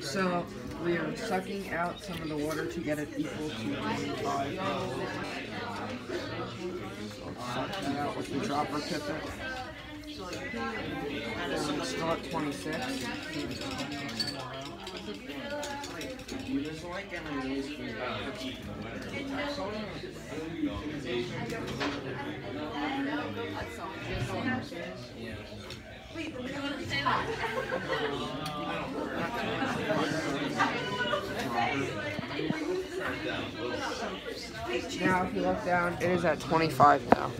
So we are sucking out some of the water to get it equal to 25. So let's suck that out with the dropper pipette. And still at 26. Now, if you look down, it is at 25 now.